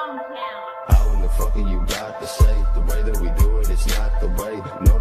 hometown. How in the fuck are you got to say? The way that we do it, it's not the way. No,